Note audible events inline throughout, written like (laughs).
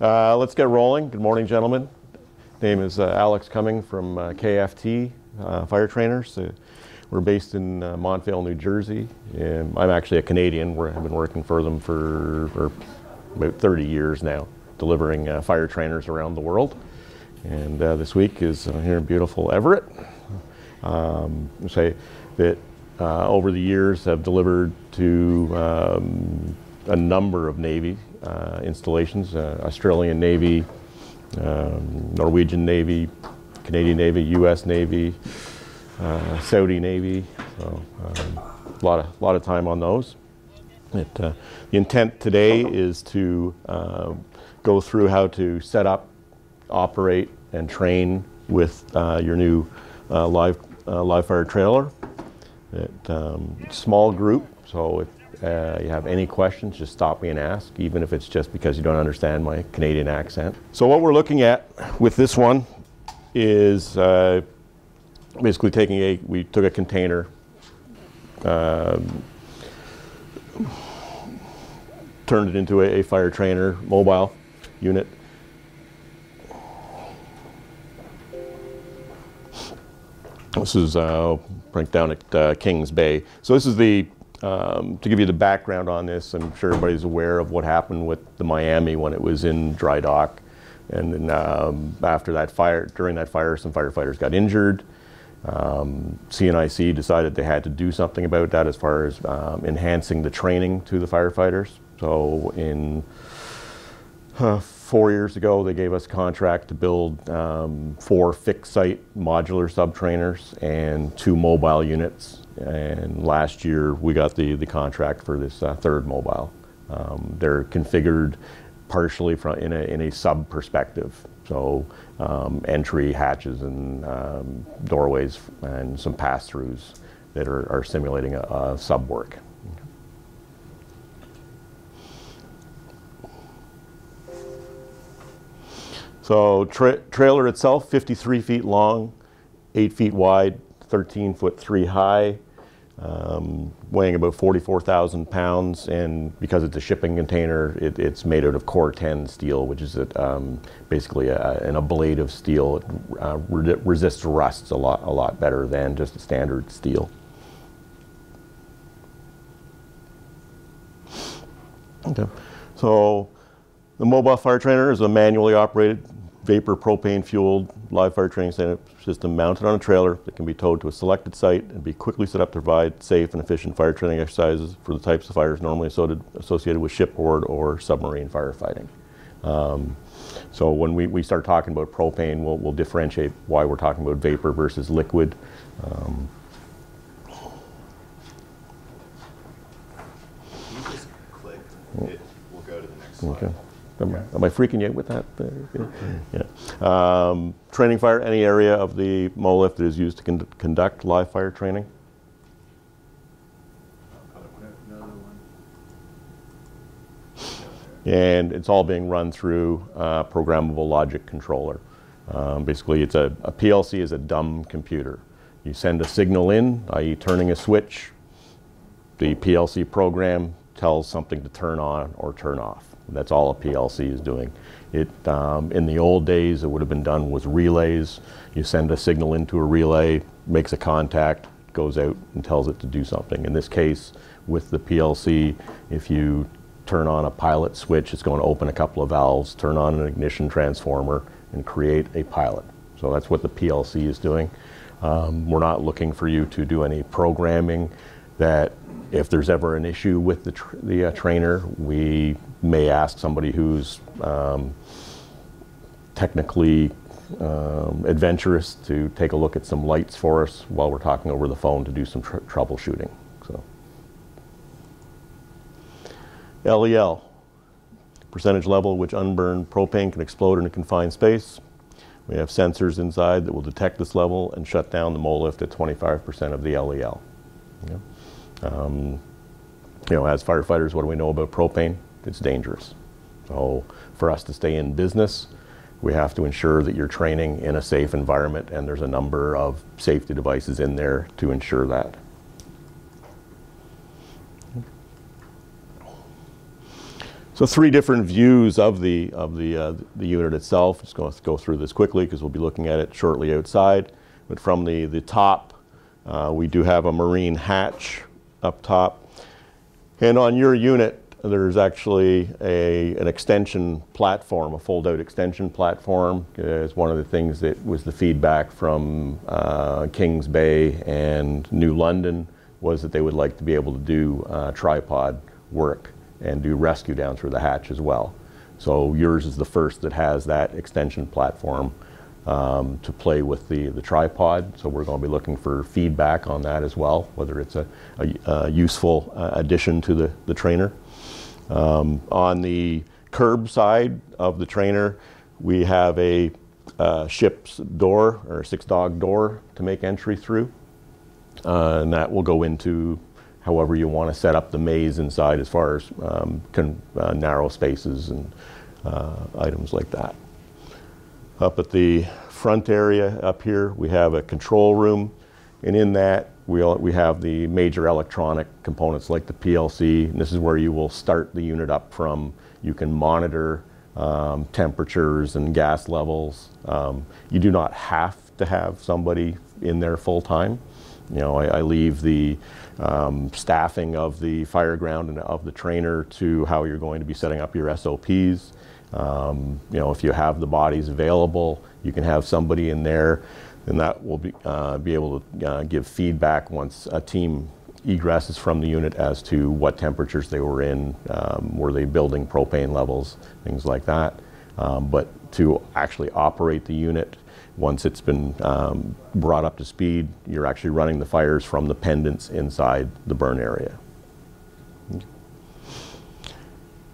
Uh, let's get rolling. Good morning, gentlemen. Name is uh, Alex Cumming from uh, KFT uh, Fire Trainers. Uh, we're based in uh, Montvale, New Jersey. And I'm actually a Canadian. We're, I've been working for them for, for about 30 years now, delivering fire trainers around the world. And this week is here in beautiful Everett. Um, say that over the years have delivered to um, a number of Navy uh, installations, uh, Australian Navy, um, Norwegian Navy, Canadian Navy, U.S. Navy, uh, Saudi Navy. So um, a lot of lot of time on those. It, uh, the intent today is to uh, go through how to set up, operate, and train with uh, your new uh, live uh, live fire trailer. It, um, small group, so if uh, you have any questions, just stop me and ask, even if it's just because you don't understand my Canadian accent. So what we're looking at with this one is uh, basically taking a, we took a container, um, turned it into a, a fire trainer mobile unit. This is uh, down at uh, Kings Bay. So this is the, um, to give you the background on this, I'm sure everybody's aware of what happened with the Miami when it was in dry dock. And then um, after that fire, during that fire, some firefighters got injured. Um, CNIC decided they had to do something about that as far as um, enhancing the training to the firefighters. So in uh, four years ago, they gave us a contract to build um, four fixed site modular sub trainers and two mobile units. And last year, we got the, the contract for this uh, third mobile. Um, they're configured partially from in a, in a sub perspective. So um, entry hatches and um, doorways and some pass-throughs that are, are simulating a, a sub work. So tra trailer itself, 53 feet long, 8 feet wide, 13 foot 3 high, um, weighing about 44,000 pounds. And because it's a shipping container, it, it's made out of Cor-Ten steel, which is a, um, basically a, an ablative steel. It uh, re resists rusts a lot, a lot better than just a standard steel. Okay, so the mobile fire trainer is a manually operated vapor propane fueled live fire training system mounted on a trailer that can be towed to a selected site and be quickly set up to provide safe and efficient fire training exercises for the types of fires normally associated with shipboard or submarine firefighting. Um, so when we, we start talking about propane, we'll, we'll differentiate why we're talking about vapor versus liquid. Um, It will go to the next slide. okay. Am, am I freaking you with that? Yeah. Um, training fire, any area of the MOLIF that is used to con conduct live fire training? And it's all being run through uh, programmable logic controller. Um, basically, it's a, a PLC is a dumb computer. You send a signal in, i.e., turning a switch. The PLC program tells something to turn on or turn off. That's all a PLC is doing. It, um, in the old days, it would have been done with relays. You send a signal into a relay, makes a contact, goes out and tells it to do something. In this case, with the PLC, if you turn on a pilot switch, it's going to open a couple of valves, turn on an ignition transformer, and create a pilot. So that's what the PLC is doing. Um, we're not looking for you to do any programming that if there's ever an issue with the, the uh, trainer, we may ask somebody who's um, technically um, adventurous to take a look at some lights for us while we're talking over the phone to do some tr troubleshooting. So, LEL, percentage level which unburned propane can explode in a confined space. We have sensors inside that will detect this level and shut down the mole lift at 25% of the LEL. Yeah. Um, you know, as firefighters, what do we know about propane? It's dangerous. So for us to stay in business, we have to ensure that you're training in a safe environment and there's a number of safety devices in there to ensure that. So three different views of the of the uh, the unit itself. Just going to go through this quickly because we'll be looking at it shortly outside. But from the the top, uh, we do have a marine hatch up top, and on your unit there's actually a an extension platform, a fold-out extension platform. It's one of the things that was the feedback from uh, Kings Bay and New London was that they would like to be able to do uh, tripod work and do rescue down through the hatch as well. So yours is the first that has that extension platform um, to play with the, the tripod. So we're going to be looking for feedback on that as well, whether it's a, a, a useful uh, addition to the, the trainer. Um, on the curb side of the trainer, we have a uh, ship's door or six dog door to make entry through. Uh, and that will go into however you want to set up the maze inside as far as um, uh, narrow spaces and uh, items like that. Up at the front area up here, we have a control room, and in that we, we have the major electronic components like the PLC, and this is where you will start the unit up from. You can monitor um, temperatures and gas levels. Um, you do not have to have somebody in there full time. You know, I, I leave the um, staffing of the fire ground and of the trainer to how you're going to be setting up your SOPs. Um, you know, if you have the bodies available, you can have somebody in there, and that will be, uh, be able to uh, give feedback once a team egresses from the unit as to what temperatures they were in, um, were they building propane levels, things like that. Um, but to actually operate the unit, once it's been um, brought up to speed, you're actually running the fires from the pendants inside the burn area.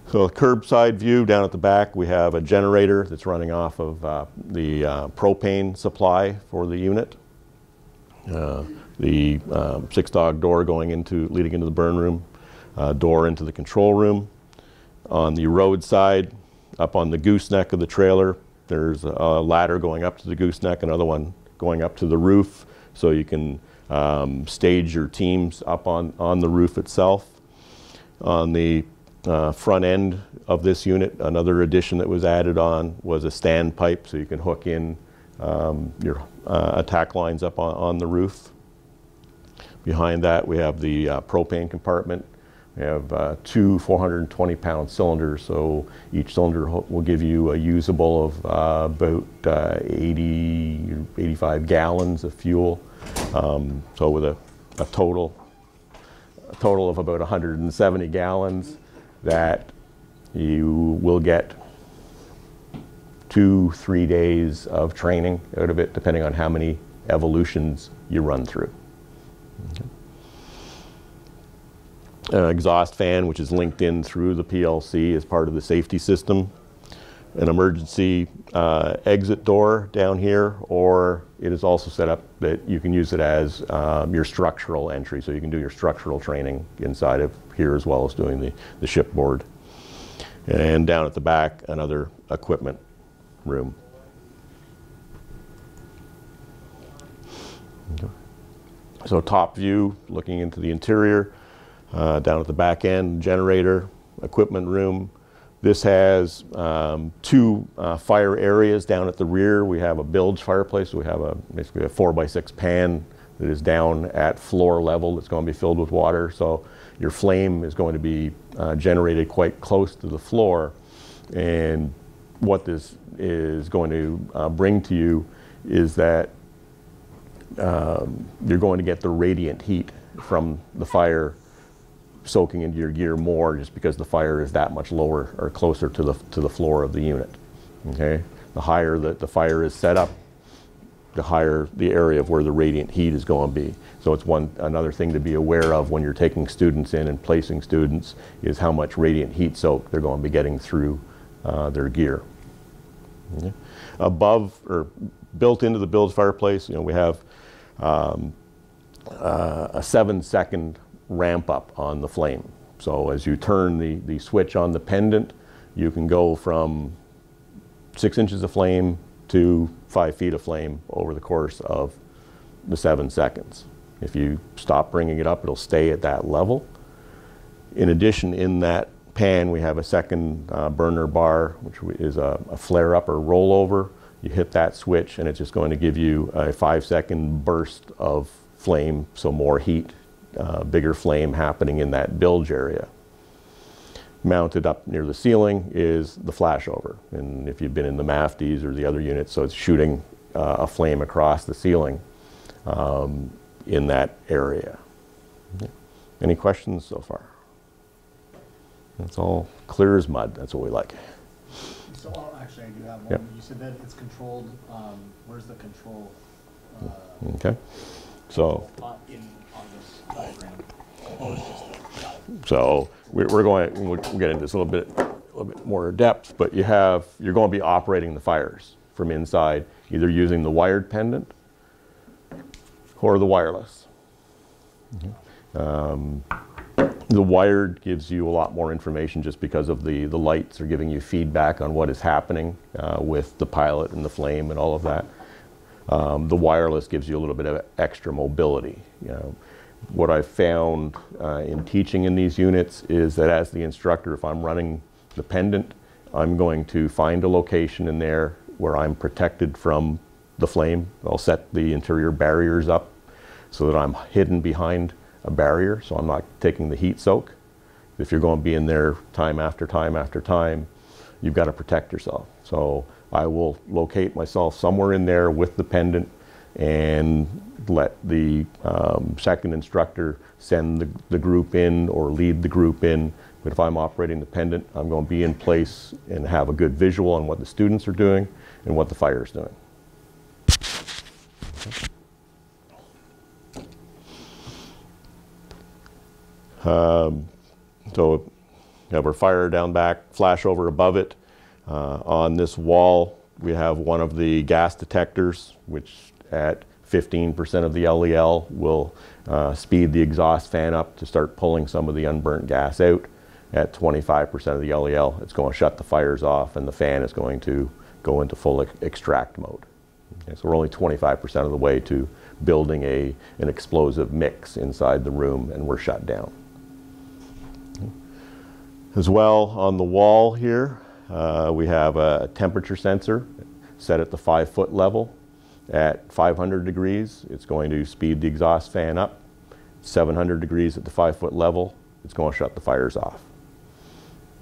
So curbside view down at the back, we have a generator that's running off of uh, the uh, propane supply for the unit. Uh, the um, six dog door going into, leading into the burn room, uh, door into the control room. On the road side, up on the gooseneck of the trailer, there's a ladder going up to the gooseneck, another one going up to the roof, so you can um, stage your teams up on, on the roof itself. On the uh, front end of this unit, another addition that was added on was a standpipe, so you can hook in um, your uh, attack lines up on, on, the roof. Behind that, we have the uh, propane compartment we have uh, two 420 pound cylinders, so each cylinder will give you a usable of uh, about uh, 80, 85 gallons of fuel. Um, so with a, a, total, a total of about 170 gallons that you will get two, three days of training out of it, depending on how many evolutions you run through. Okay uh, exhaust fan, which is linked in through the PLC as part of the safety system, an emergency uh, exit door down here, or it is also set up that you can use it as um, your structural entry, so you can do your structural training inside of here as well as doing the, the shipboard. And down at the back, another equipment room. So top view, looking into the interior, uh, down at the back end, generator, equipment room. This has um, two uh, fire areas down at the rear. We have a bilge fireplace. We have a basically a four by six pan that is down at floor level that's going to be filled with water. So your flame is going to be uh, generated quite close to the floor. And what this is going to uh, bring to you is that um, you're going to get the radiant heat from the fire soaking into your gear more just because the fire is that much lower or closer to the, to the floor of the unit. Okay? The higher that the fire is set up, the higher the area of where the radiant heat is going to be. So it's one another thing to be aware of when you're taking students in and placing students is how much radiant heat soak they're going to be getting through uh, their gear. Okay? Above or built into the bilge fireplace, you know, we have um, uh, a seven second ramp up on the flame. So as you turn the, the switch on the pendant, you can go from six inches of flame to five feet of flame over the course of the seven seconds. If you stop bringing it up, it'll stay at that level. In addition, in that pan, we have a second uh, burner bar, which is a, a flare up or rollover. You hit that switch, and it's just going to give you a five second burst of flame, so more heat, uh, bigger flame happening in that bilge area. Mounted up near the ceiling is the flashover. And if you've been in the MAFDs or the other units, so it's shooting uh, a flame across the ceiling um, in that area. Any questions so far? That's all clear as mud. That's what we like. So, oh, actually, I do have Yep. one. You said that it's controlled, um, where's the control? uh, Okay? So, on- In, on this diagram? Oh, so we're we're going, we'll get into this a little bit, a little bit more depth, but you have, you're going to be operating the fires from inside, either using the wired pendant or the wireless. Um, The wired gives you a lot more information just because of the, the lights are giving you feedback on what is happening uh, with the pilot and the flame and all of that. Um, the wireless gives you a little bit of extra mobility. You know, what I've found uh, in teaching in these units is that as the instructor, if I'm running the pendant, I'm going to find a location in there where I'm protected from the flame. I'll set the interior barriers up so that I'm hidden behind a barrier, so I'm not taking the heat soak. If you're going to be in there time after time after time, you've got to protect yourself. So I will locate myself somewhere in there with the pendant and let the um, second instructor send the, the group in or lead the group in. But if I'm operating the pendant, I'm going to be in place and have a good visual on what the students are doing and what the fire is doing. So we have our fire down back, flash over above it. Uh, on this wall, we have one of the gas detectors, which at 15% of the LEL will uh, speed the exhaust fan up to start pulling some of the unburnt gas out. At 25% of the LEL, it's going to shut the fires off and the fan is going to go into full ex- extract mode. Okay, so we're only 25% of the way to building a, an explosive mix inside the room and we're shut down. As well, on the wall here, uh, we have a temperature sensor set at the five foot level. At 500 degrees, it's going to speed the exhaust fan up. 700 degrees at the five foot level, it's going to shut the fires off.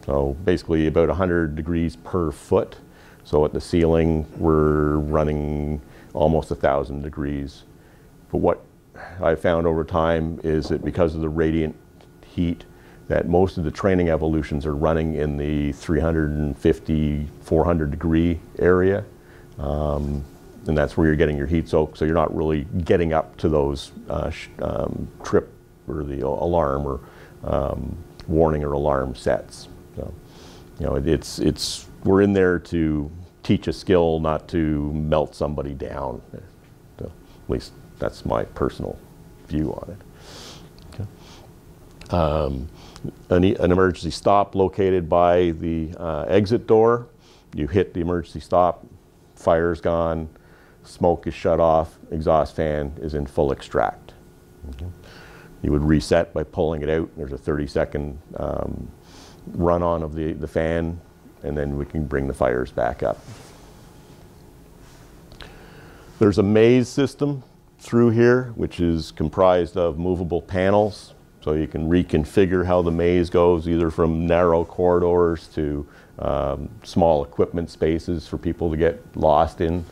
So basically about 100 degrees per foot. So at the ceiling, we're running almost 1,000 degrees. But what I found over time is that because of the radiant heat, that most of the training evolutions are running in the 350, 400 degree area. Um, and that's where you're getting your heat soak. So you're not really getting up to those uh, um, trip or the alarm or um, warning or alarm sets. So, you know, it, it's, it's, we're in there to teach a skill, not to melt somebody down. So, at least that's my personal view on it. Okay. Um, an, an emergency stop located by the uh, exit door. You hit the emergency stop, fire's gone, smoke is shut off, exhaust fan is in full extract. Okay. You would reset by pulling it out. There's a 30 second um, run on of the, the fan, and then we can bring the fires back up. There's a maze system through here, which is comprised of movable panels. So you can reconfigure how the maze goes, either from narrow corridors to um, small equipment spaces for people to get lost in.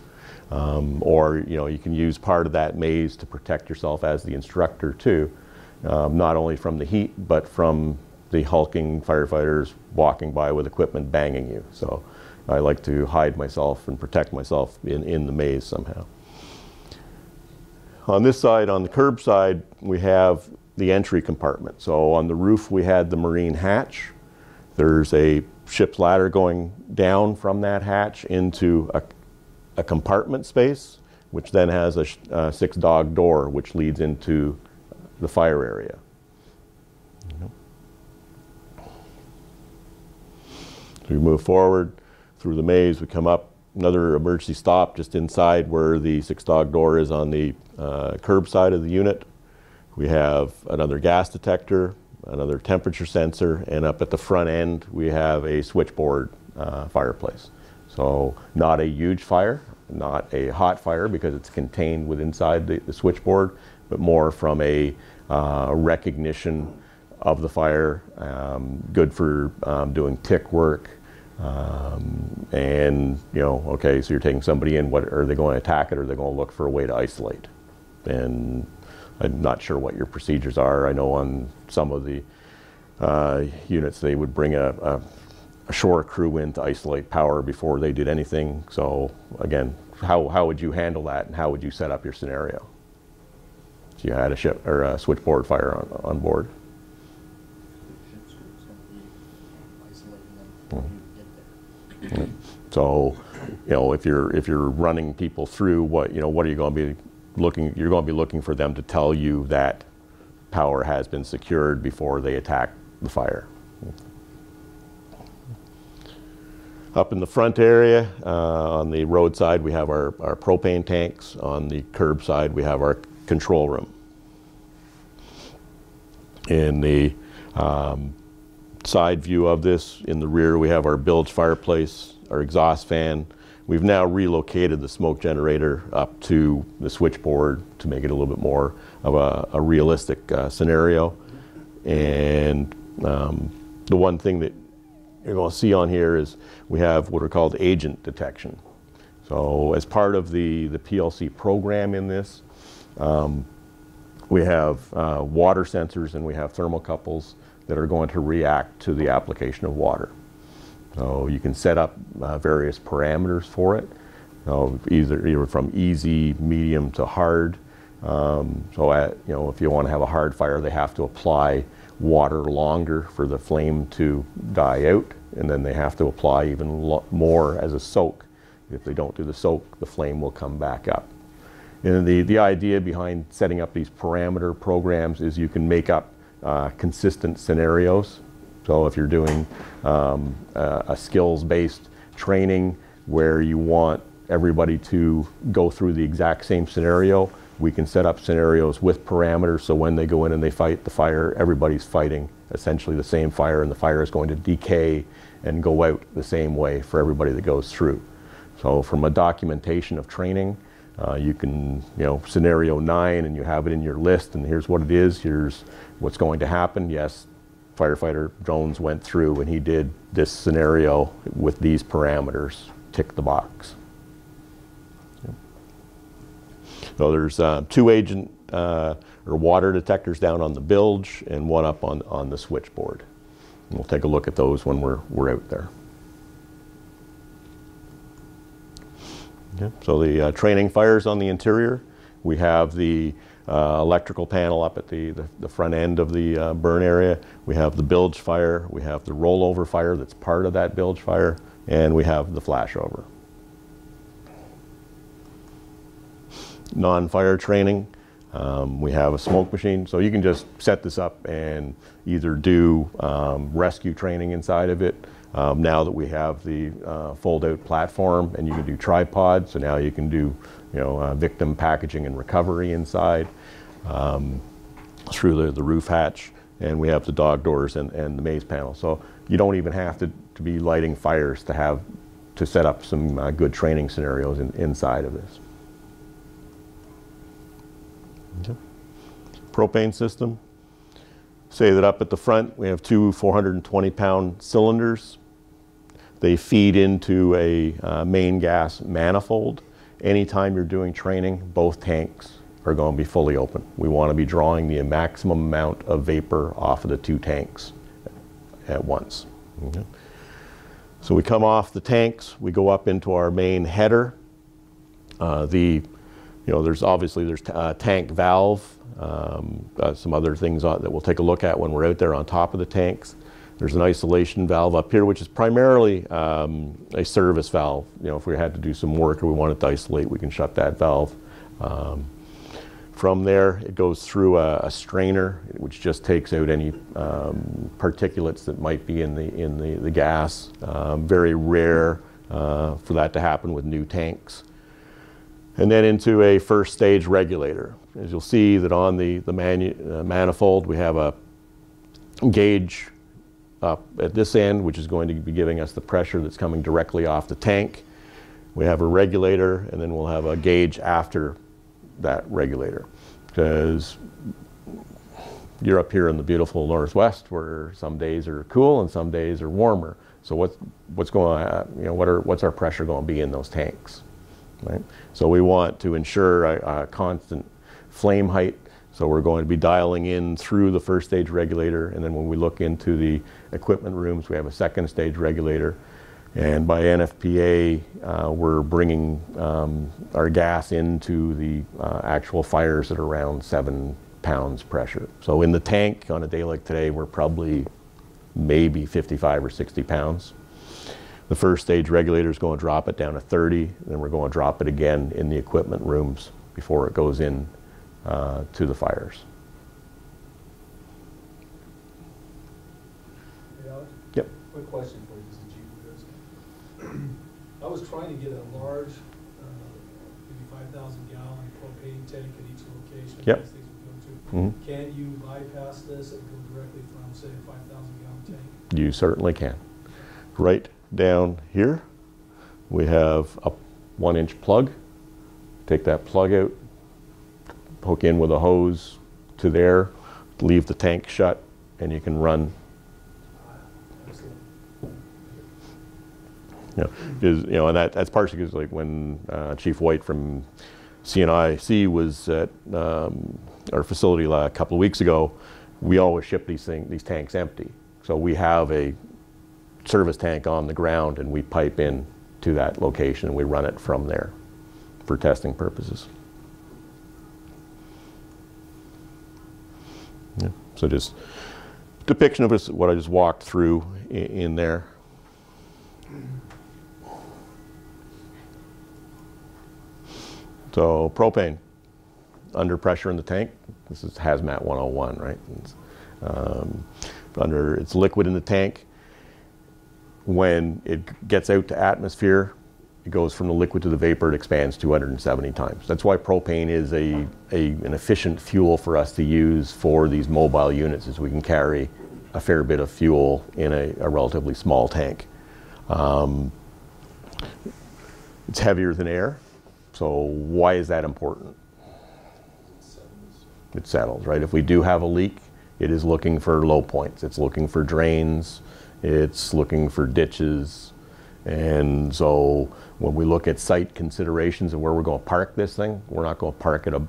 Um, or you know you can use part of that maze to protect yourself as the instructor too, um, not only from the heat but from the hulking firefighters walking by with equipment banging you. So I like to hide myself and protect myself in, in the maze somehow. On this side, on the curb side, we have the entry compartment. So on the roof, we had the marine hatch. There's a ship's ladder going down from that hatch into a, a compartment space, which then has a, a six dog door, which leads into the fire area. So we move forward through the maze, we come up, another emergency stop just inside where the six dog door is on the uh, curb side of the unit. We have another gas detector, another temperature sensor, and up at the front end, we have a switchboard uh, fireplace. So not a huge fire, not a hot fire because it's contained within inside the, the switchboard, but more from a uh, recognition of the fire, um, good for um, doing TIC work, um, and you know, okay, so you're taking somebody in. What are they going to attack it, or are they going to look for a way to isolate? And I'm not sure what your procedures are. I know on some of the uh, units they would bring a, a, a shore crew in to isolate power before they did anything. So again, how how would you handle that, and how would you set up your scenario? If you had a ship or a switchboard fire on, on board. Ship's crew's gonna be isolating them before you get there. So, you know, if you're if you're running people through what you know, what are you going to be looking? You're going to be looking for them to tell you that power has been secured before they attack the fire. Up in the front area, uh, on the roadside, we have our, our propane tanks. On the curb side, we have our control room. In the um, side view of this, in the rear, we have our bilge fireplace, our exhaust fan. We've now relocated the smoke generator up to the switchboard to make it a little bit more of a, a realistic uh, scenario. And um, the one thing that you're going to see on here is we have what are called agent detection. So as part of the, the PLC program in this, um, we have uh, water sensors and we have thermocouples that are going to react to the application of water. So you can set up uh, various parameters for it, so either, either from easy, medium to hard. Um, so at, you know, if you want to have a hard fire, they have to apply water longer for the flame to die out, and then they have to apply even more as a soak. If they don't do the soak, the flame will come back up. And the, the idea behind setting up these parameter programs is you can make up uh, consistent scenarios. So if you're doing um, a, a skills-based training where you want everybody to go through the exact same scenario, we can set up scenarios with parameters so when they go in and they fight the fire, everybody's fighting essentially the same fire and the fire is going to decay and go out the same way for everybody that goes through. So from a documentation of training, uh, you can, you know, scenario nine and you have it in your list and here's what it is, here's what's going to happen. Yes, firefighter Jones went through and he did this scenario with these parameters, tick the box. So there's uh, two agent uh, or water detectors down on the bilge and one up on, on the switchboard. And we'll take a look at those when we're, we're out there. Okay, So the uh, training fires on the interior. We have the uh, electrical panel up at the, the, the front end of the uh, burn area. We have the bilge fire. We have the rollover fire that's part of that bilge fire. And we have the flashover. Non-fire training. Um, we have a smoke machine, so you can just set this up and either do um, rescue training inside of it. Um, now that we have the uh, fold-out platform, and you can do tripod, so now you can do, you know, uh, victim packaging and recovery inside um, through the, the roof hatch, and we have the dog doors and, and the maze panel. So you don't even have to, to be lighting fires to have to set up some uh, good training scenarios in, inside of this. Propane system. Say that up at the front, we have two 420 pound cylinders. They feed into a uh, main gas manifold. Anytime you're doing training, both tanks are going to be fully open. We want to be drawing the maximum amount of vapor off of the two tanks at once. So we come off the tanks, we go up into our main header. Uh, the, you know, there's obviously there's a uh, tank valve um, uh, some other things on, that we'll take a look at when we're out there on top of the tanks. There's an isolation valve up here, which is primarily um, a service valve. You know, if we had to do some work or we wanted to isolate, we can shut that valve. Um, from there, it goes through a, a, strainer, which just takes out any um, particulates that might be in the in the, the gas. Um, very rare uh, for that to happen with new tanks. And then into a first stage regulator. As you'll see that on the, the manu uh, manifold, we have a, gauge up at this end, which is going to be giving us the pressure that's coming directly off the tank. We have a regulator, and then we'll have a gauge after that regulator. Because you're up here in the beautiful northwest where some days are cool and some days are warmer. So what's, what's going on, you know, what are, what's our pressure going to be in those tanks? Right? So we want to ensure a, a constant flame height. So we're going to be dialing in through the first stage regulator. And then when we look into the equipment rooms, we have a second stage regulator. And by NFPA, uh, we're bringing um, our gas into the uh, actual fires at around seven pounds pressure. So in the tank on a day like today, we're probably maybe 55 or 60 pounds. The first stage regulator is going to drop it down to 30, then we're going to drop it again in the equipment rooms before it goes in uh, to the fires. Hey, Alex, Yep. quick question for you, this is Chief I was trying to get a large, uh, maybe five thousand gallon propane tank at each location. Yep. these things would go to. Mhm. Can you bypass this and go directly from, say, a five thousand gallon tank? You certainly can. Right down here, we have a one inch plug. Take that plug out, hook in with a hose to there, leave the tank shut, and you can run. You know, 'cause, you know, and that, that's partially because like when uh, Chief White from CNIC was at um, our facility a couple of weeks ago, we always ship these thing, these tanks empty. So we have a service tank on the ground and we pipe in to that location and we run it from there for testing purposes. Yeah, so just depiction of what I just walked through in, there. So propane, under pressure in the tank. This is hazmat 101, right? It's, um, under it's liquid in the tank. When it gets out to atmosphere, it goes from the liquid to the vapor. It expands 270 times. That's why propane is a, a an efficient fuel for us to use for these mobile units, is we can carry a fair bit of fuel in a, a relatively small tank. Um, it's heavier than air. So why is that important? It settles, right? If we do have a leak, it is looking for low points. It's looking for drains. It's looking for ditches. And so when we look at site considerations of where we're going to park this thing, we're not going to park it ab-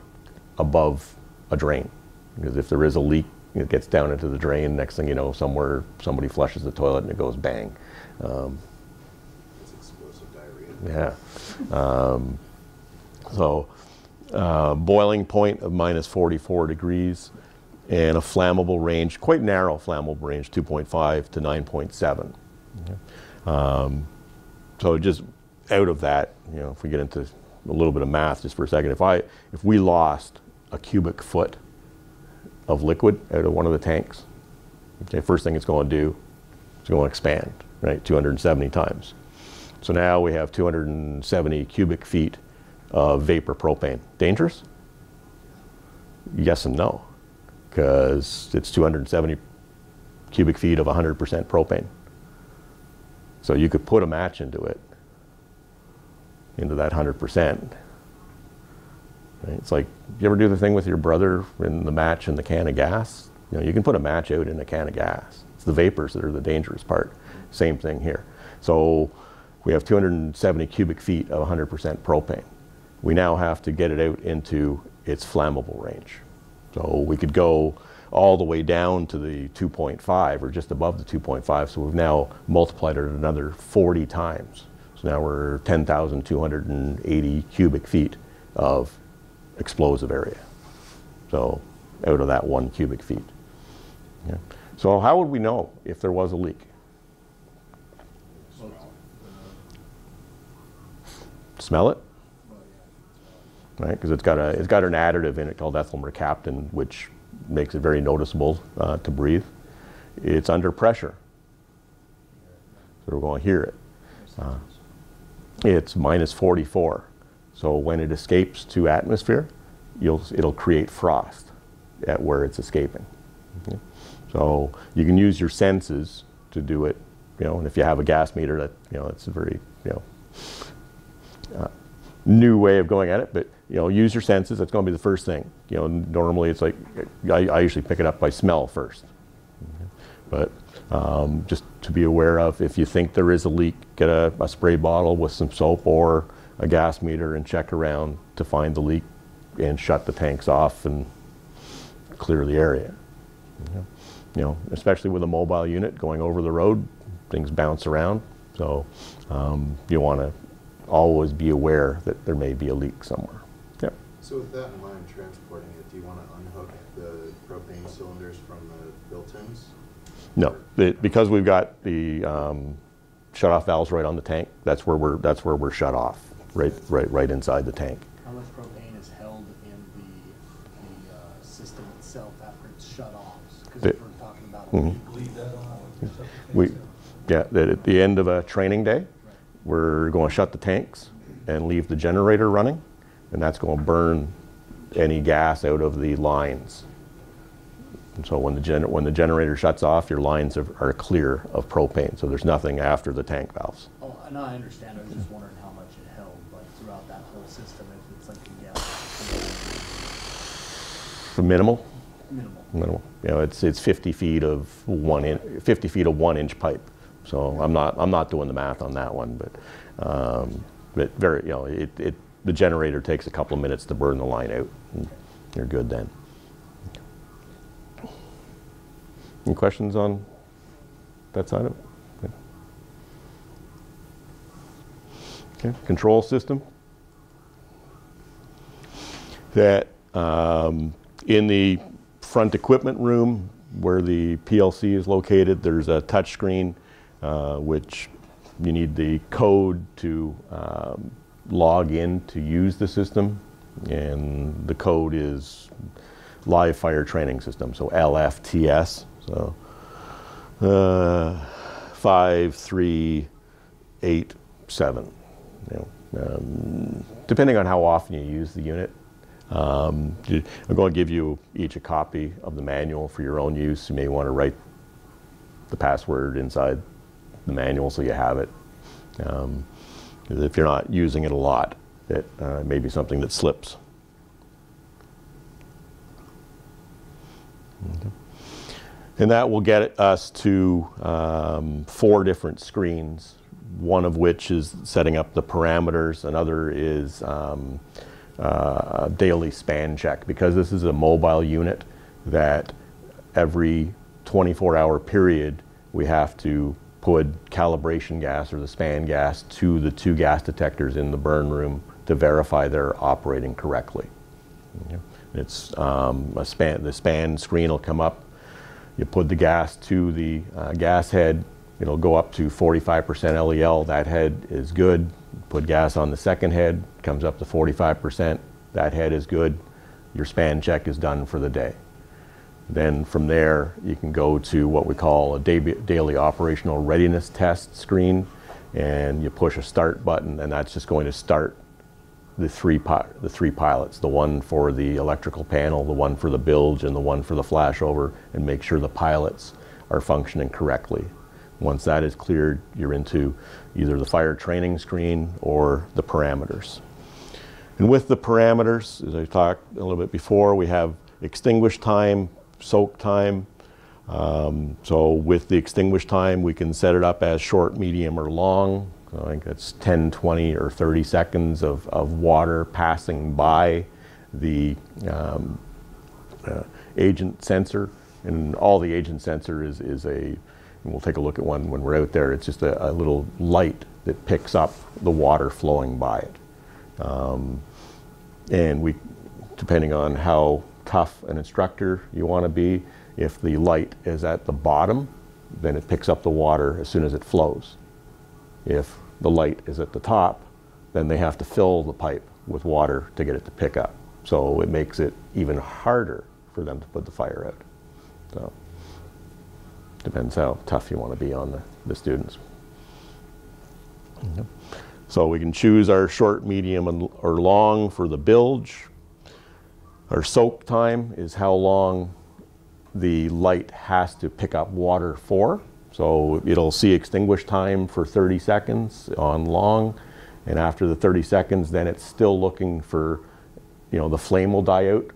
above a drain. Because if there is a leak, it gets down into the drain. Next thing you know, somewhere somebody flushes the toilet and it goes bang. Um, It's explosive diarrhea. yeah. Um, so, uh, boiling point of minus 44 degrees and a flammable range, quite narrow flammable range, 2.5 to 9.7. Okay. Um, so just out of that, you know, if we get into a little bit of math just for a second, if I, if we lost a cubic foot of liquid out of one of the tanks, okay, first thing it's going to do, it's going to expand, right, 270 times. So now we have 270 cubic feet of vapor propane. Dangerous? Yes and no, because it's 270 cubic feet of 100% propane. So you could put a match into it, into that 100%. Right? It's like, you ever do the thing with your brother in the match and the can of gas? You know, you can put a match out in a can of gas. It's the vapors that are the dangerous part. Same thing here. So we have 270 cubic feet of 100% propane. We now have to get it out into its flammable range. So we could go all the way down to the 2.5 or just above the 2.5. So we've now multiplied it another 40 times. So now we're 10,280 cubic feet of explosive area. So out of that one cubic feet. Yeah. So how would we know if there was a leak? Smell it? Right? Because it's got a it's got an additive in it called ethyl mercaptan, which makes it very noticeable uh, to breathe. It's under pressure, so we're going to hear it. Uh, it's minus 44, so when it escapes to atmosphere, you'll it'll create frost at where it's escaping. Okay? So you can use your senses to do it, you know, and if you have a gas meter that, you know, it's a very, you know, new way of going at it, but, you know, use your senses, that's gonna be the first thing. You know, normally it's like, I, I usually pick it up by smell first. But um, just to be aware of, if you think there is a leak, get a, a spray bottle with some soap or a gas meter and check around to find the leak and shut the tanks off and clear the area. You know, You know, especially with a mobile unit going over the road, things bounce around. So um, you want to always be aware that there may be a leak somewhere. Yep. So with that in mind, transporting it, do you want to unhook the propane cylinders from the built-ins? No, it- because we've got the um, shut-off valves right on the tank, that's where we're, that's where we're shut off, right, right, right inside the tank. How much propane is held in the, the, uh, system itself after it's shut off? Because we're talking about a. Leave that on. We, yeah, that at the end of a training day, right, we're going to shut the tanks and leave the generator running, and that's going to burn any gas out of the lines. And so when the gener, when the generator shuts off, your lines are, are clear of propane, so there's nothing after the tank valves. oh, and I understand, I was just wondering how much it held, like throughout that whole system, if it's like a gas. Minimal, Minimal. minimal. You know, it's, it's 50 feet of one in, 50 feet of one inch pipe. So I'm not, I'm not doing the math on that one, but, um, but very, you know, it, it, the generator takes a couple of minutes to burn the line out. You're good then. Any questions on that side of it? Okay. Okay, control system. That um, in the front equipment room where the PLC is located, there's a touch screen uh, which you need the code to um, log in to use the system. And the code is Live Fire Training System, so LFTS. So uh, five, three, eight, seven. You know, um, depending on how often you use the unit. Um, I'm going to give you each a copy of the manual for your own use. You may want to write the password inside the manual so you have it. Um, if you're not using it a lot, it uh, may be something that slips. And that will get us to um, four different screens, one of which is setting up the parameters, another is um, uh, daily span check. Because this is a mobile unit that every 24 hour period we have to put calibration gas or the span gas to the two gas detectors in the burn room to verify they're operating correctly. It's um, a span, the span screen will come up. You put the gas to the uh, gas head, it'll go up to 45% LEL. That head is good. Put gas on the second head, comes up to 45%. That head is good. Your span check is done for the day. Then from there, you can go to what we call a da- daily operational readiness test screen, and you push a start button, and that's just going to start the three the three pilots, the one for the electrical panel, the one for the bilge, and the one for the flashover, and make sure the pilots are functioning correctly. Once that is cleared, you're into either the fire training screen or the parameters. And with the parameters, as I talked a little bit before, we have extinguish time, soak time. Um, so with the extinguish time, we can set it up as short, medium, or long. So I think it's 10, 20, or 30 seconds of, of water passing by the um, uh, agent sensor. And all the agent sensor is, is a, and we'll take a look at one when we're out there, it's just a, a little light that picks up the water flowing by it. Um, and we, depending on how tough an instructor you want to be, if the light is at the bottom, then it picks up the water as soon as it flows. If the light is at the top, then they have to fill the pipe with water to get it to pick up. So it makes it even harder for them to put the fire out. So depends how tough you want to be on the, the students. Yep. So we can choose our short, medium, and, or long for the bilge. Our soak time is how long the light has to pick up water for. So it'll see extinguish time for 30 seconds on long, and after the 30 seconds, then it's still looking for, you know, the flame will die out,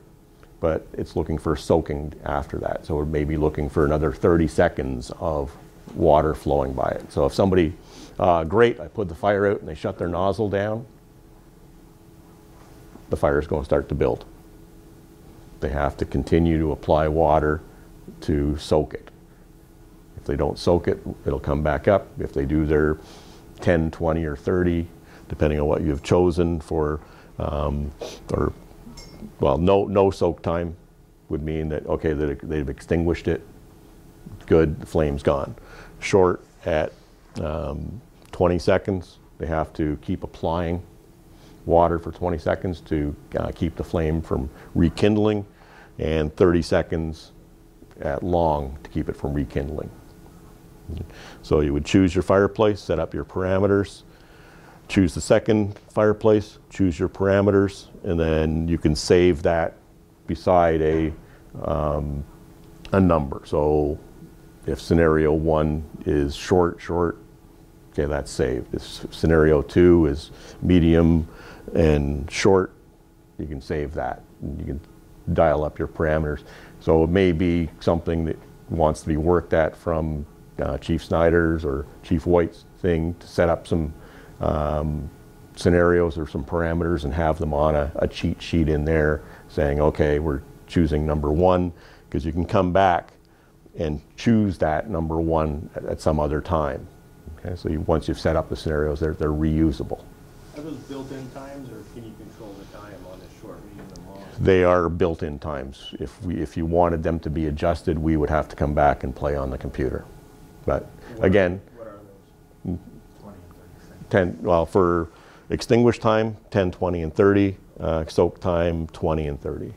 but it's looking for soaking after that. So it may be looking for another 30 seconds of water flowing by it. So if somebody, uh, great, I put the fire out and they shut their nozzle down, the fire's going to start to build. They have to continue to apply water to soak it. If they don't soak it, it'll come back up. If they do their 10, 20, or 30, depending on what you've chosen for, um, or, well, no, no soak time would mean that, okay, that they've extinguished it, good, the flame's gone. Short at um, 20 seconds, they have to keep applying water for 20 seconds to uh, keep the flame from rekindling, and 30 seconds at long to keep it from rekindling. So you would choose your fireplace, set up your parameters, choose the second fireplace, choose your parameters, and then you can save that beside a, um, a number. So if scenario one is short, short, okay, that's saved. If scenario two is medium and short, you can save that. You can dial up your parameters. So it may be something that wants to be worked at from uh, Chief Snyder's or Chief White's thing to set up some um, scenarios or some parameters and have them on a, a cheat sheet in there saying, okay, we're choosing number one, because you can come back and choose that number one at, at some other time. Okay, so you, once you've set up the scenarios, they're, they're reusable. Are those built-in times, or can you control the time on the short, medium, and long? They are built-in times. If we, if you wanted them to be adjusted, we would have to come back and play on the computer. But What are- again, What are those? Twenty and thirty seconds. 10, well, for extinguish time, 10, 20, and 30. Uh, soak time, 20 and 30.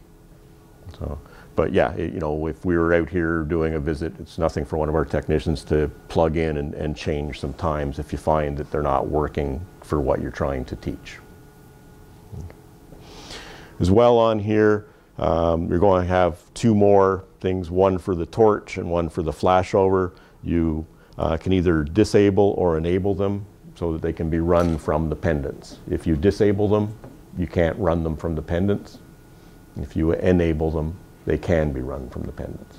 So, but yeah, it- you know, if we were out here doing a visit, it's nothing for one of our technicians to plug in and, and change some times if you find that they're not working for what you're trying to teach. As well on here, um, you're going to have two more things, one for the torch and one for the flashover. You uh, can either disable or enable them so that they can be run from the pendants. If you disable them, you can't run them from the pendants. If you enable them, they can be run from the pendants.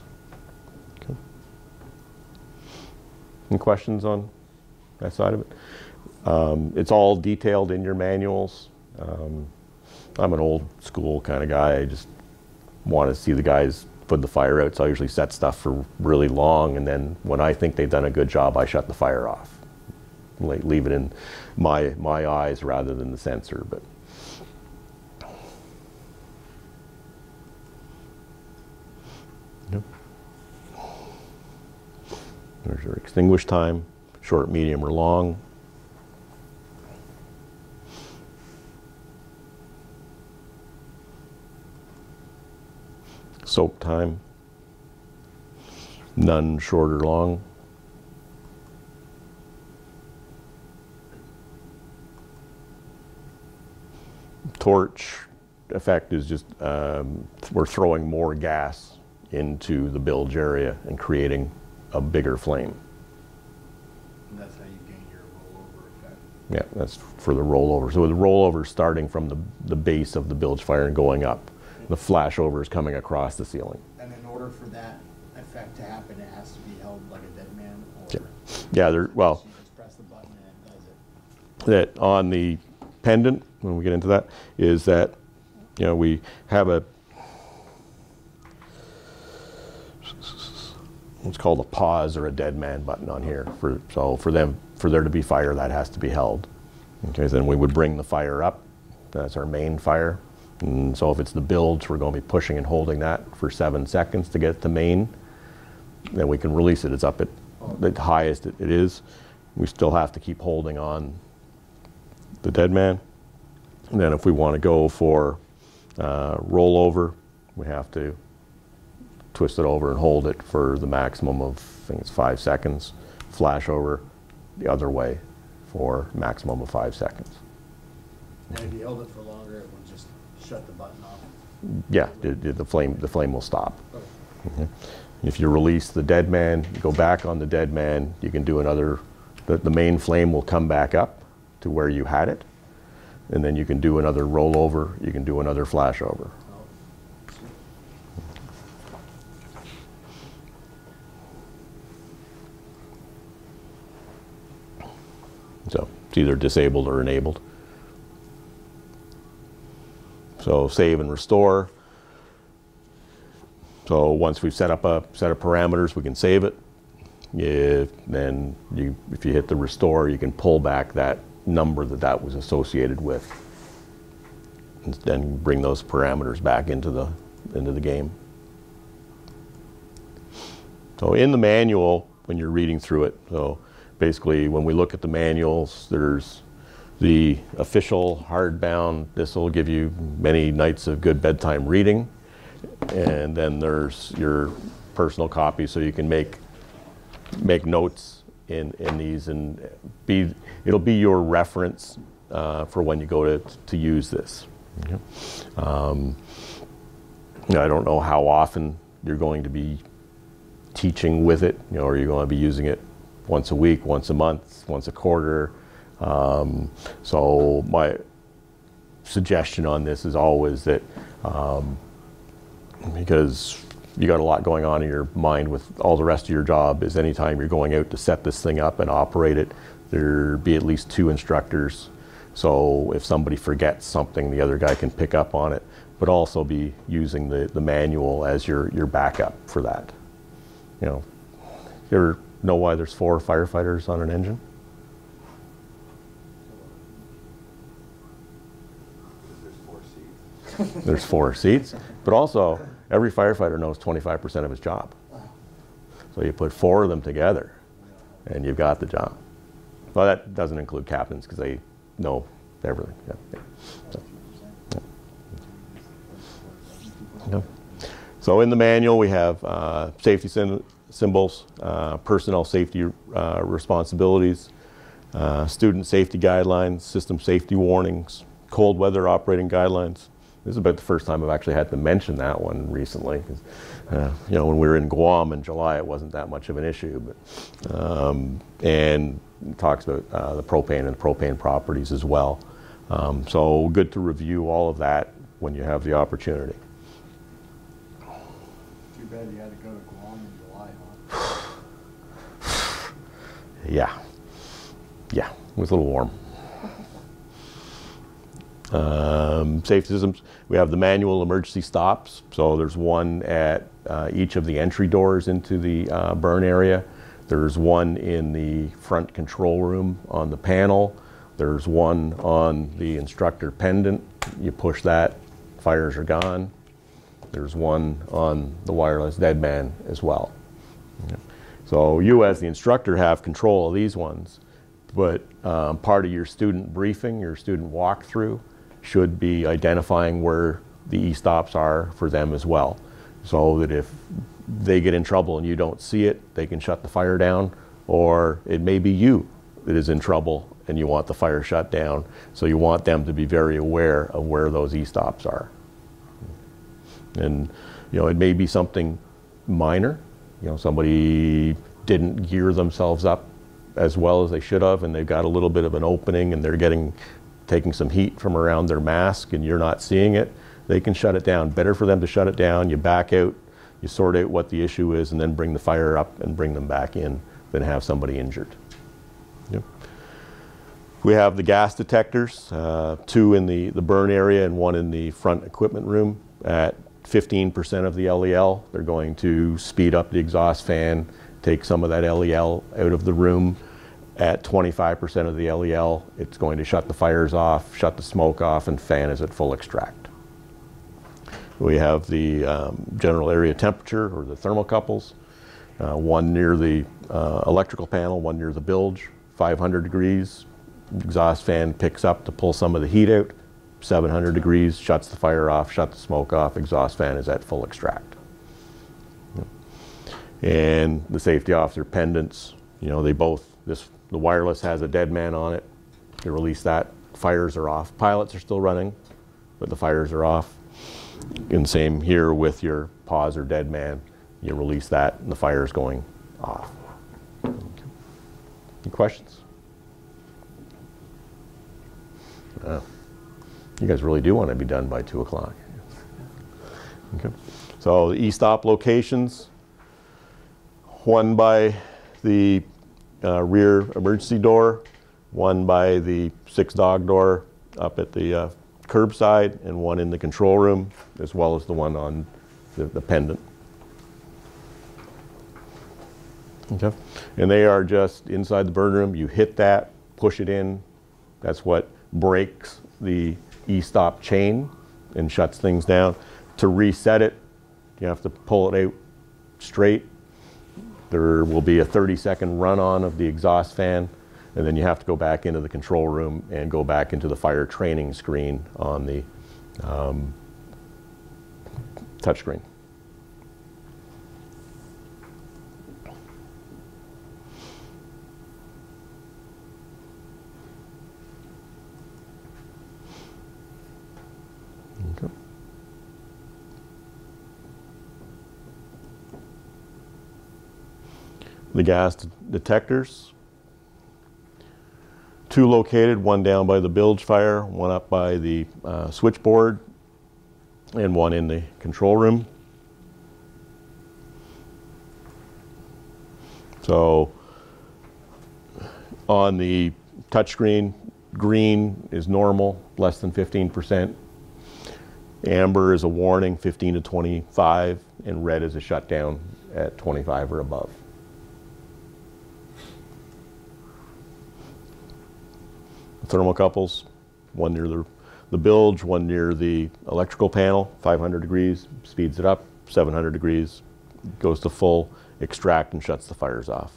Okay. Any questions on that side of it? Um, It's all detailed in your manuals. Um, I'm an old school kind of guy. I just want to see the guys put the fire out, so I usually set stuff for really long, and then when I think they've done a good job, I shut the fire off. Le- Leave it in my, my eyes rather than the sensor, but. There's your extinguish time, short, medium, or long. Soak time, none, short, or long. Torch effect is just, um, we're throwing more gas into the bilge area and creating a bigger flame. And that's how you gain your rollover effect. Yeah, that's for the rollover. So the rollover starting from the, the base of the bilge fire and going up. The flashover is coming across the ceiling. And in order for that effect to happen, it has to be held like a dead man, Yeah. or? Yeah, there, well, You just press the button and it does it? that on the pendant, when we get into that, is that, you know, we have a, what's called a pause or a dead man button on here. For, so for them, for there to be fire, that has to be held. Okay, then we would bring the fire up. That's our main fire. And so if it's the bilge, we're going to be pushing and holding that for seven seconds to get to main. Then we can release it. It's up at the highest it it is. We still have to keep holding on the dead man. And then if we want to go for uh, rollover, we have to twist it over and hold it for the maximum of, I think it's five seconds. Flash over the other way for maximum of five seconds. And if you held it for longer, it would just shut the button off. Yeah, the, the- flame, the flame will stop. Oh. Mm-hmm. Okay. If you release the dead man, you go back on the dead man, you can do another, the, the main flame will come back up to where you had it. And then you can do another rollover, you can do another flashover. So it's either disabled or enabled. So save and restore. So once we've set up a set of parameters, we can save it. If, then you, if you hit the restore, you can pull back that number that that was associated with. And then bring those parameters back into the, into the game. So in the manual, when you're reading through it, so basically when we look at the manuals, there's the official hardbound. This will give you many nights of good bedtime reading. And then there's your personal copy so you can make make notes in, in these and be it'll be your reference uh, for when you go to, to use this. Um, I don't know how often you're going to be teaching with it. You know, are you're going to be using it once a week, once a month, once a quarter? Um, so my suggestion on this is always that um, because you got a lot going on in your mind with all the rest of your job is anytime you're going out to set this thing up and operate it, there be at least two instructors. So if somebody forgets something, the other guy can pick up on it, but also be using the, the manual as your, your backup for that. You know, you know why there's four firefighters on an engine? There's four seats. But also every firefighter knows 25% of his job. So you put four of them together and you've got the job. Well, that doesn't include captains because they know everything. Yeah. So, yeah. So in the manual, we have uh, safety symbols, uh, personnel safety uh, responsibilities, uh, student safety guidelines, system safety warnings, cold weather operating guidelines. This is about the first time I've actually had to mention that one recently. uh, you know, when we were in Guam in July, it wasn't that much of an issue. But, um, and talks about uh, the propane and the propane properties as well. Um, so good to review all of that when you have the opportunity. Too bad you had to go to Guam in July, huh? Yeah. Yeah, it was a little warm. Um, safety systems, we have the manual emergency stops. So there's one at uh, each of the entry doors into the uh, burn area. There's one in the front control room on the panel. There's one on the instructor pendant. You push that, fires are gone. There's one on the wireless dead man as well. So you as the instructor have control of these ones, but um, part of your student briefing, your student walkthrough, should be identifying where the e-stops are for them as well. So that if they get in trouble and you don't see it, they can shut the fire down, or it may be you that is in trouble and you want the fire shut down. So you want them to be very aware of where those e-stops are. And, you know, it may be something minor. You know, somebody didn't gear themselves up as well as they should have, and they've got a little bit of an opening and they're getting, taking some heat from around their mask and you're not seeing it. They can shut it down. Better for them to shut it down. You back out, you sort out what the issue is, and then bring the fire up and bring them back in than have somebody injured. Yep. We have the gas detectors, uh, two in the, the burn area and one in the front equipment room at 15% of the LEL. They're going to speed up the exhaust fan, take some of that LEL out of the room. At 25% of the LEL, it's going to shut the fires off, shut the smoke off, and fan is at full extract. We have the um, general area temperature or the thermocouples, uh, one near the uh, electrical panel, one near the bilge, 500 degrees. Exhaust fan picks up to pull some of the heat out. 700 degrees, shuts the fire off, shut the smoke off, exhaust fan is at full extract. And the safety officer pendants, you know, they both, this, the wireless has a dead man on it. They release that, fires are off. Pilots are still running, but the fires are off. And same here with your pause or dead man. you release that and the fire is going off. Any questions? Uh, You guys really do want to be done by 2 o'clock. Okay. So the e-stop locations, one by the uh, rear emergency door, one by the six-dog door up at the uh, curbside, and one in the control room, as well as the one on the the pendant. Okay. And they are just inside the burn room. You hit that, push it in. That's what breaks the e-stop chain and shuts things down. To reset it, you have to pull it out straight. There will be a 30 second run on of the exhaust fan, and then you have to go back into the control room and go back into the fire training screen on the um, touchscreen. Okay. The gas detectors. Two located, one down by the bilge fire, one up by the uh, switchboard, and one in the control room. So on the touchscreen, green is normal, less than 15%. Amber is a warning, 15 to 25, and red is a shutdown at 25 or above. Thermocouples, one near the, the bilge, one near the electrical panel, 500 degrees, speeds it up, 700 degrees, goes to full, extract and shuts the fires off.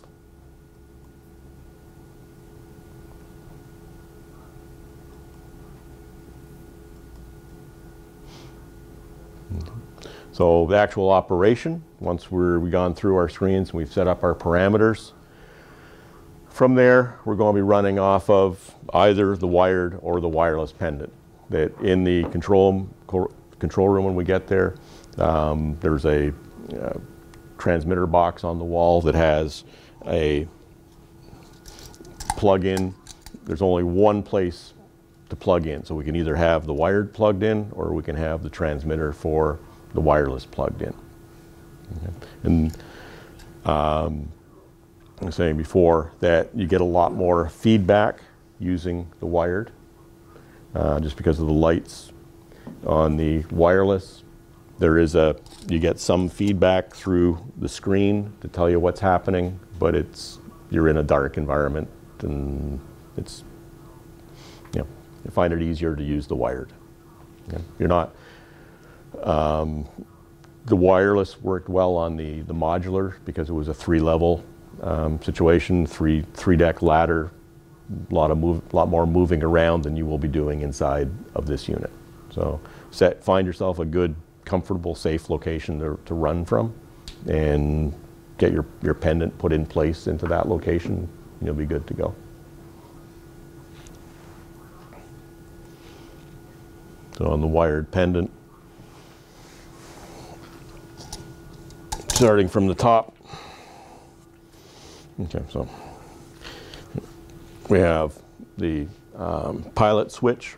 So the actual operation, once we're, we've gone through our screens and we've set up our parameters, from there, we're going to be running off of either the wired or the wireless pendant. That in the control, control room when we get there, um, there's a uh, transmitter box on the wall that has a plug-in. There's only one place to plug in, so we can either have the wired plugged in or we can have the transmitter for the wireless plugged in. Okay. And um, I was saying before that you get a lot more feedback using the wired, uh, just because of the lights on the wireless. There is a you get some feedback through the screen to tell you what's happening, but it's you're in a dark environment and it's you know you find it easier to use the wired. Okay. You're not um, the wireless worked well on the, the modular because it was a three level um, situation, three, three deck ladder, a lot, of move, a lot more moving around than you will be doing inside of this unit. So set, find yourself a good, comfortable, safe location to, to run from and get your, your pendant put in place into that location and you'll be good to go. So on the wired pendant, starting from the top. Okay, so we have the um, pilot switch.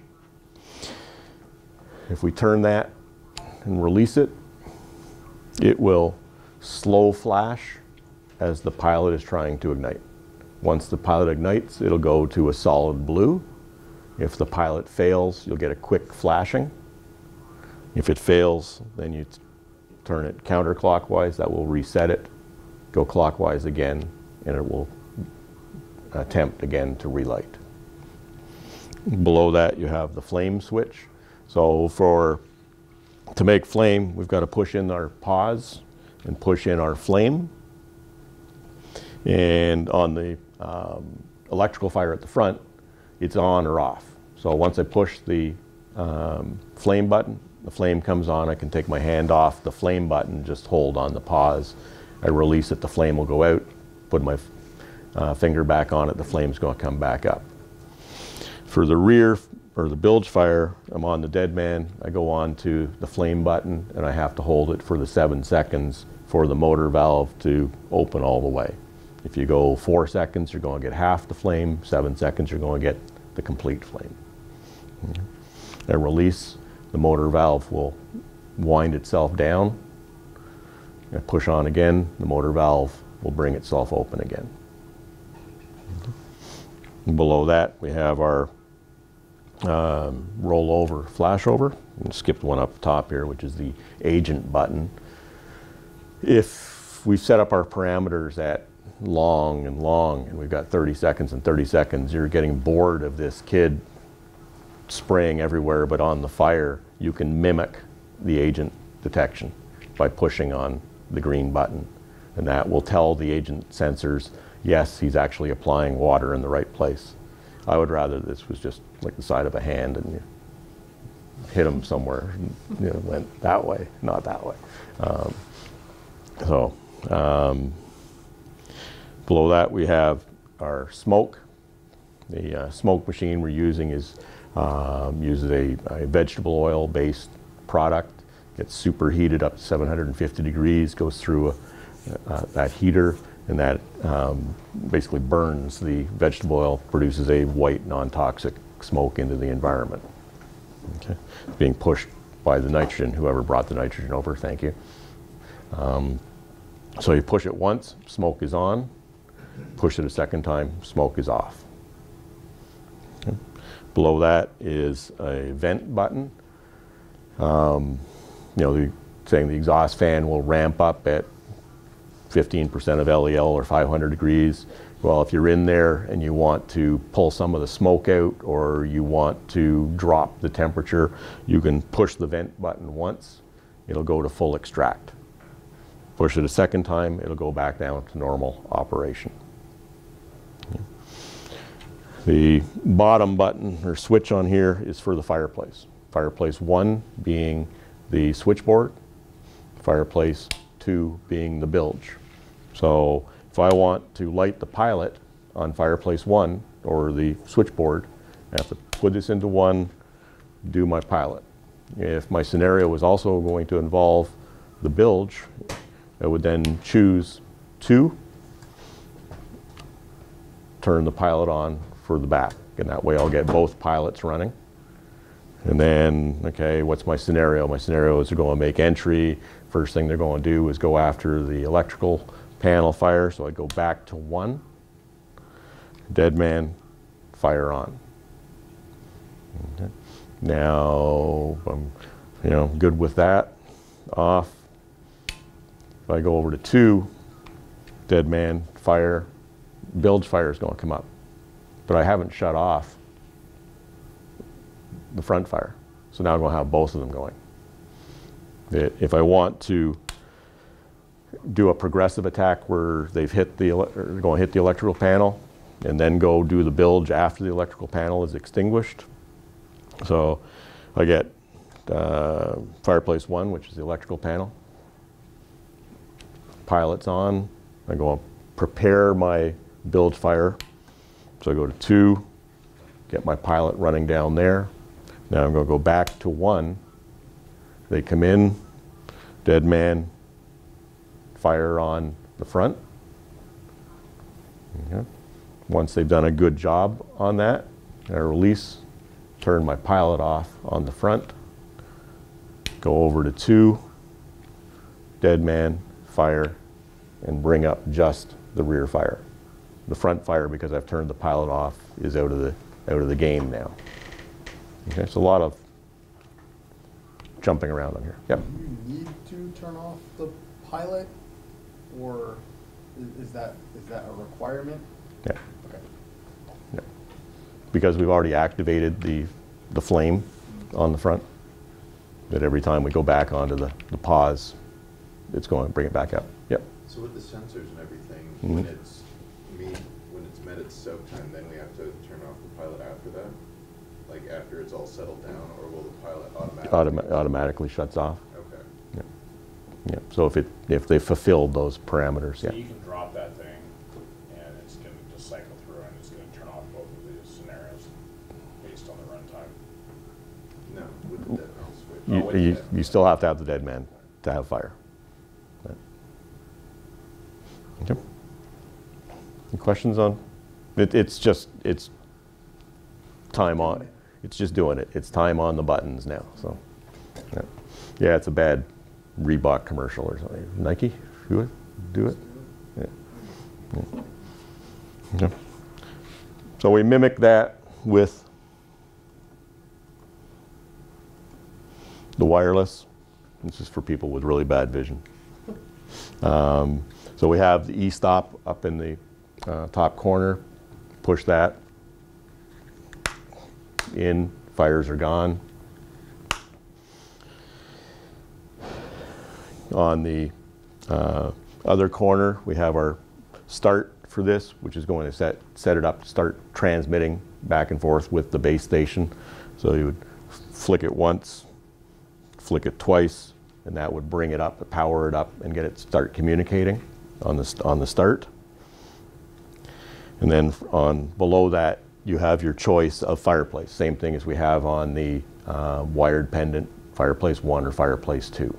If we turn that and release it, it will slow flash as the pilot is trying to ignite. Once the pilot ignites, it'll go to a solid blue. If the pilot fails, you'll get a quick flashing. If it fails, then you turn it counterclockwise, that will reset it. Go clockwise again, and it will attempt again to relight. Below that, you have the flame switch. So for to make flame, we've got to push in our pause and push in our flame. And on the um, electrical fire at the front, it's on or off. So once I push the um, flame button, the flame comes on, I can take my hand off the flame button, just hold on the pause. I release it, the flame will go out. Put my uh, finger back on it, the flame's going to come back up. For the rear or the bilge fire, I'm on the dead man. I go on to the flame button and I have to hold it for the seven seconds for the motor valve to open all the way. If you go four seconds, you're going to get half the flame. Seven seconds, you're going to get the complete flame. At release, the motor valve will wind itself down. And push on again, the motor valve will bring itself open again. Below that, we have our um, rollover flashover. And skipped one up top here, which is the agent button. If we set up our parameters at long and long, and we've got 30 seconds and 30 seconds, you're getting bored of this kid spraying everywhere but on the fire, you can mimic the agent detection by pushing on the green button. And that will tell the agent sensors, yes, he's actually applying water in the right place. I would rather this was just like the side of a hand and you hit him somewhere, and, you know, went that way, not that way. Um, so, um, below that we have our smoke. The uh, smoke machine we're using is um, uses a, a vegetable oil based product. Gets superheated up to 750 degrees, goes through a, uh, that heater, and that um, basically burns the vegetable oil, produces a white non-toxic smoke into the environment. Okay. Being pushed by the nitrogen, whoever brought the nitrogen over, thank you. Um, so you push it once, smoke is on. Push it a second time, smoke is off. Okay. Below that is a vent button. Um, you know, the, saying the exhaust fan will ramp up at 15% of LEL or 500 degrees. Well, if you're in there and you want to pull some of the smoke out or you want to drop the temperature, you can push the vent button once, it'll go to full extract. Push it a second time, it'll go back down to normal operation. The bottom button or switch on here is for the fireplace. Fireplace 1 being the switchboard, fireplace 2 being the bilge. So if I want to light the pilot on fireplace 1 or the switchboard, I have to put this into 1, do my pilot. If my scenario was also going to involve the bilge, I would then choose 2, turn the pilot on for the back. And that way I'll get both pilots running. And then, okay, what's my scenario? My scenario is they're going to make entry. First thing they're going to do is go after the electrical panel fire. So I go back to one. Dead man, fire on. Okay. Now, I'm you know, good with that. Off. If I go over to two, dead man, fire, bilge fire is going to come up. But I haven't shut off the front fire. So now I'm going to have both of them going. If I want to do a progressive attack where they've hit the, or going to hit the electrical panel and then go do the bilge after the electrical panel is extinguished. So I get uh, fireplace one, which is the electrical panel. Pilot's on. I go prepare my bilge fire. So I go to two, get my pilot running down there. Now I'm going to go back to one. They come in, dead man, fire on the front. Okay. Once they've done a good job on that, I release, turn my pilot off on the front, go over to two, dead man, fire, and bring up just the rear fire. The front fire, because I've turned the pilot off, is out of the, out of the game now. Okay, it's a lot of jumping around on here. Yep. Do you need to turn off the pilot, or is that, is that a requirement? Yeah. Okay. yeah. Because we've already activated the, the flame on the front, that every time we go back onto the, the pause, it's going to bring it back up. Yep. So with the sensors and everything, Mhm. when it's meet, when it's met its soak time, then we have to turn off the pilot after that? Like after it's all settled down, or will the pilot automatically? Automa- automatically shuts off. Okay. Yep. Yep. So if it, if they fulfilled those parameters, So yeah. you can drop that thing, and it's gonna just cycle through, and it's gonna turn off both of these scenarios based on the runtime. No, with the dead man switch. Oh, You, with you, you still have to have the dead man to have fire. Right. Okay. Any questions on? It, it's just, it's time on, it's just doing it. It's time on the buttons now, so. Yeah, Yeah, it's a bad Reebok commercial or something. Nike, do it, do it. Yeah. Yeah. Okay. So we mimic that with the wireless. This is for people with really bad vision. Um, so we have the e-stop up in the uh, top corner. Push that. In, fires are gone. On the uh, other corner, we have our start for this, which is going to set, set it up to start transmitting back and forth with the base station. So you would flick it once, flick it twice, and that would bring it up, power it up, and get it start communicating on the, on the start. And then on below that, you have your choice of fireplace. Same thing as we have on the uh, wired pendant fireplace one or fireplace two.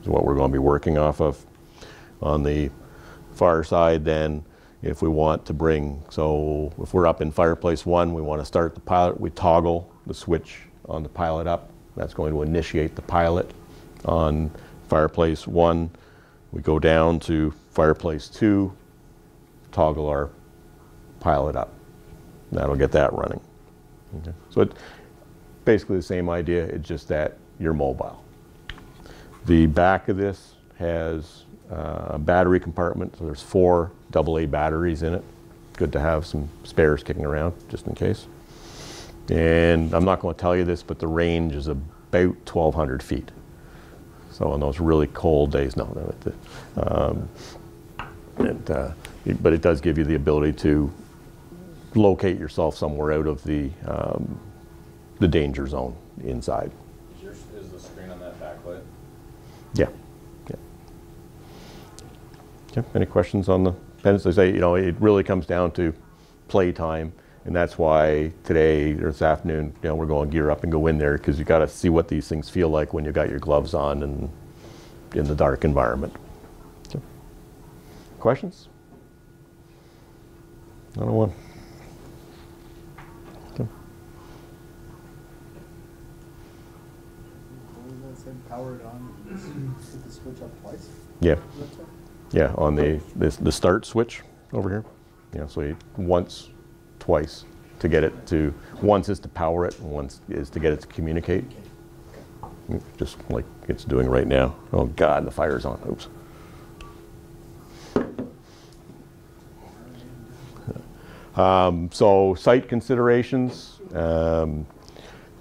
Is what we're going to be working off of. On the far side, then, if we want to bring, so if we're up in fireplace one, we want to start the pilot, we toggle the switch on the pilot up. That's going to initiate the pilot on fireplace one. We go down to fireplace two, toggle our pilot up. That'll get that running. Okay. So it's basically the same idea, it's just that you're mobile. The back of this has uh, a battery compartment, so there's four AA batteries in it. Good to have some spares kicking around, just in case. And I'm not going to tell you this, but the range is about 1,200 feet. So on those really cold days, no, no, um, uh, but it does give you the ability to locate yourself somewhere out of the, um, the danger zone inside. Is your, is the screen on that backlit? Yeah. yeah. Okay, any questions on the pendants? They say, you know, it really comes down to playtime, and that's why today or this afternoon, you know, we're going to gear up and go in there because you got to see what these things feel like when you got your gloves on and in the dark environment. Okay. Questions? I don't want. Okay. What was that said, power it on, hit the switch up twice? Yeah. Yeah, on the, this, the start switch over here. Yeah, so you, once, twice to get it to, once is to power it, and once is to get it to communicate. Just like it's doing right now. Oh God, the fire's on, oops. Um, so site considerations, um,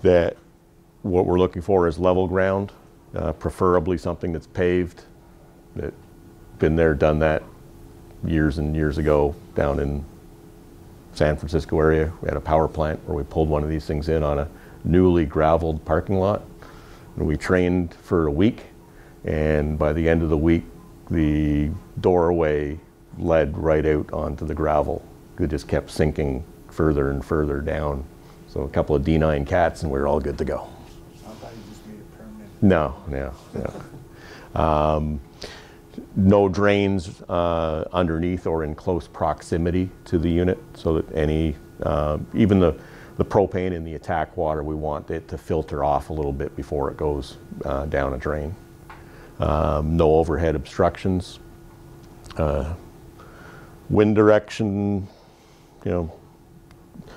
that what we're looking for is level ground, uh, preferably something that's paved, that been there, done that years and years ago down in San Francisco area. We had a power plant where we pulled one of these things in on a newly graveled parking lot. And we trained for a week, and by the end of the week, the doorway led right out onto the gravel. It just kept sinking further and further down. So a couple of D9 cats, and we were all good to go. I thought you just made it permanent. No, no, no. (laughs) Um, no drains uh, underneath or in close proximity to the unit, so that any, uh, even the, the propane in the attack water, we want it to filter off a little bit before it goes uh, down a drain. Um, no overhead obstructions. Uh, wind direction, you know,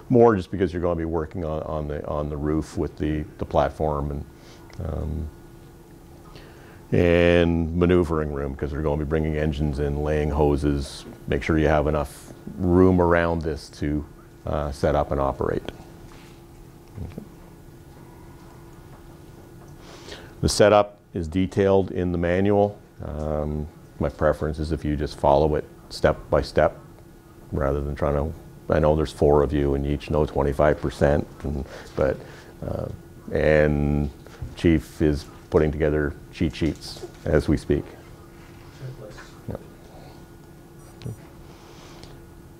more just because you're going to be working on, on the on the roof with the, the platform and um, and maneuvering room because they're going to be bringing engines in, laying hoses. Make sure you have enough room around this to uh, set up and operate. Okay. The setup is detailed in the manual. Um, my preference is if you just follow it step by step rather than trying to. I know there's four of you and each know 25%, and, but uh, and Chief is putting together cheat sheets as we speak.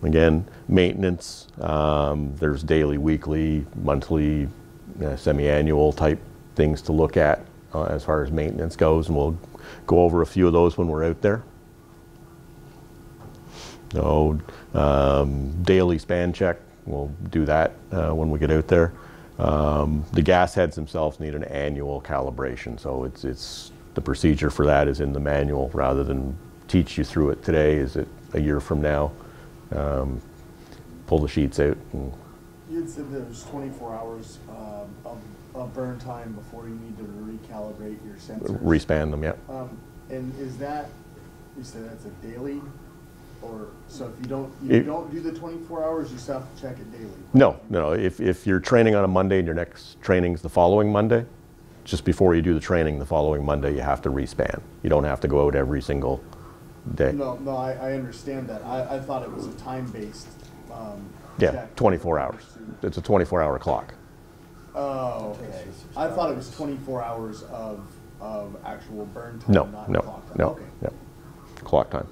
Again, maintenance, um, there's daily, weekly, monthly, uh, semi-annual type things to look at uh, as far as maintenance goes, and we'll go over a few of those when we're out there. So um, daily span check, we'll do that uh, when we get out there. Um, The gas heads themselves need an annual calibration, so it's, it's, the procedure for that is in the manual, rather than teach you through it today, is it a year from now? Um, Pull the sheets out and You had said there was twenty-four hours um, of, of burn time before you need to recalibrate your sensors. respan them, yeah. Um, and is that, you said that's a daily, or, so if you don't, you It- don't do the twenty-four hours, you still have to check it daily? No, no, if, if you're training on a Monday and your next training's the following Monday, just before you do the training the following Monday, you have to respan. You don't have to go out every single day. No, no, I, I understand that. I, I thought it was a time-based, um. Yeah, check. 24 hours. It's a 24-hour clock. Oh, okay. I thought it was twenty-four hours of, of actual burn time, No, not no, clock time. no, Okay. no. Clock time.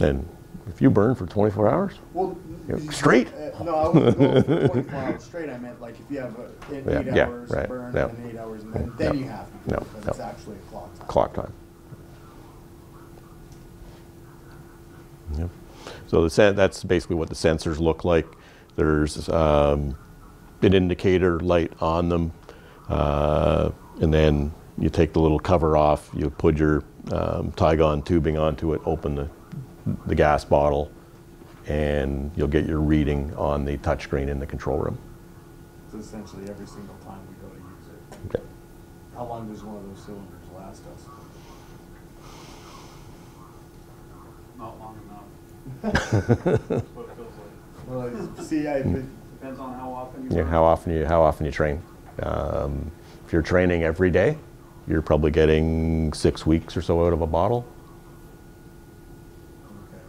And if you burn for 24 hours, Well, Yeah, n- straight? uh, No, I wasn't going for twenty-four hours straight. I meant like if you have a- an Yeah, eight yeah, hours right, burn yeah. and eight hours, and then, then No, you have to no, it, no. it's actually a clock time. clock time. Yep. So the sen- that's basically what the sensors look like. There's um, an indicator light on them, uh, and then you take the little cover off. You put your um, Tygon tubing onto it, open the the gas bottle, and you'll get your reading on the touchscreen in the control room. So essentially every single time we go to use it. Okay. How long does one of those cylinders last us? Not long enough. That's (laughs) what it feels like. Well, see, I, Hmm. Depends on how often you. Yeah, how often you how often you train. Um, if you're training every day, you're probably getting six weeks or so out of a bottle. okay.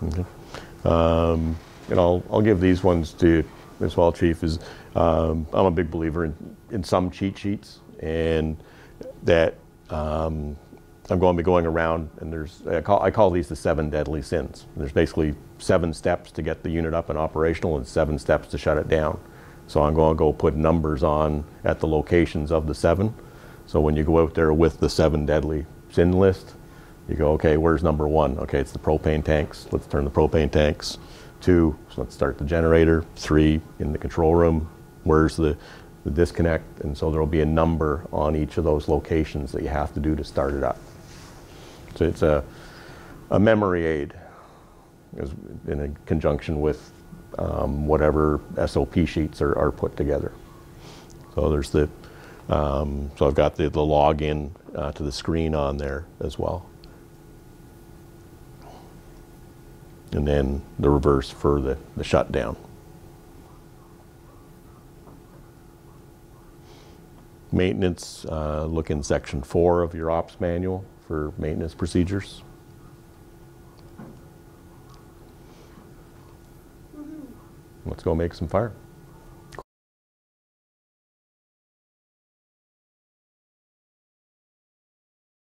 Figures. Um, and I'll I'll give these ones to as well, Chief. Is um, I'm a big believer in in some cheat sheets and that um, I'm going to be going around and there's I call I call these the seven deadly sins. There's basically seven steps to get the unit up and operational and seven steps to shut it down. So I'm going to go put numbers on at the locations of the seven. So when you go out there with the seven deadly sin list, you go, okay, where's number one? Okay, it's the propane tanks. Let's turn the propane tanks. Two, so let's start the generator. Three, in the control room. Where's the, the disconnect? And so there will be a number on each of those locations that you have to do to start it up. So it's a, a memory aid in conjunction with um, whatever SOP sheets are, are put together. So there's the, um, so I've got the, the login uh, to the screen on there as well. And then the reverse for the, the shutdown. Maintenance, uh, look in section four of your ops manual for maintenance procedures. Let's go make some fire.